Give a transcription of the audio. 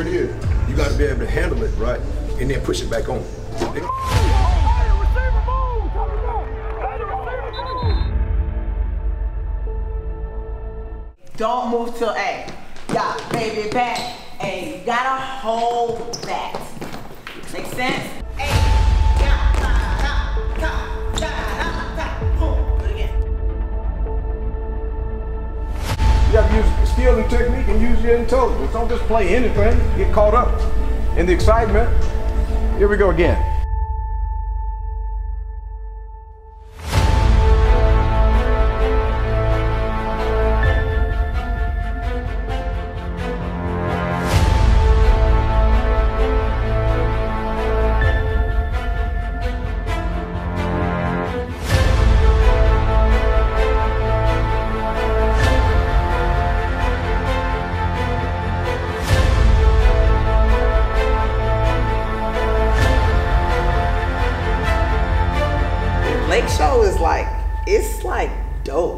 it is, you got to be able to handle it right, and then push it back on. Don't move till A. Yeah, baby, back. A. You gotta hold that. Make sense? Got to use skill and technique and use your intelligence. Don't just play anything. Get caught up in the excitement. Here we go again. Lakeshow is like, it's like dope.